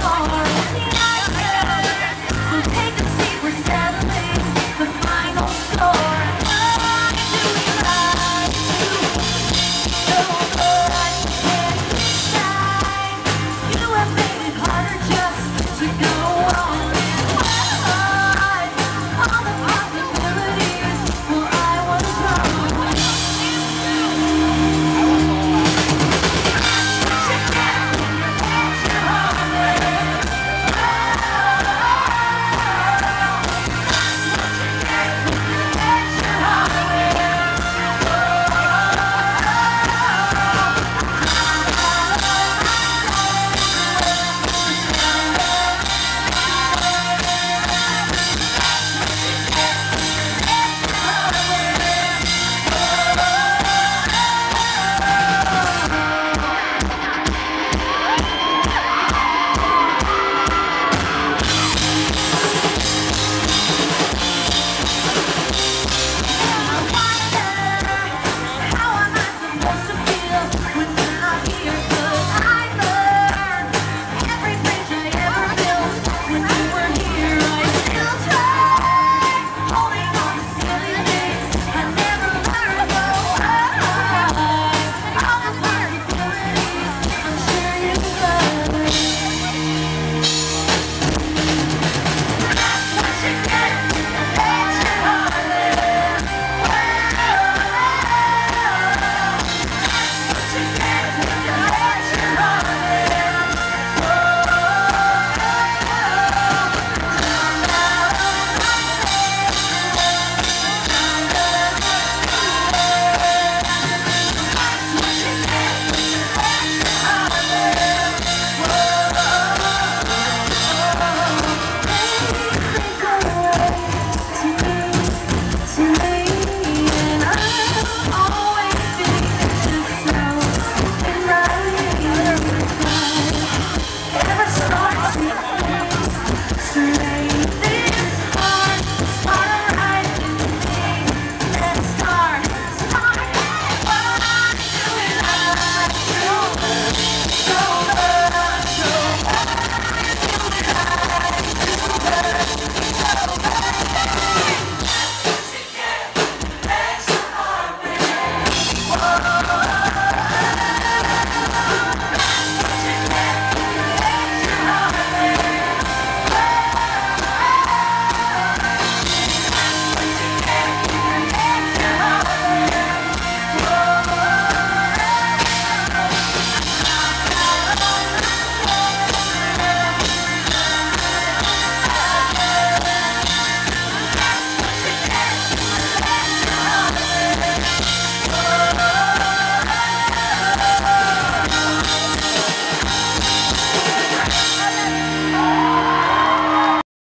I'm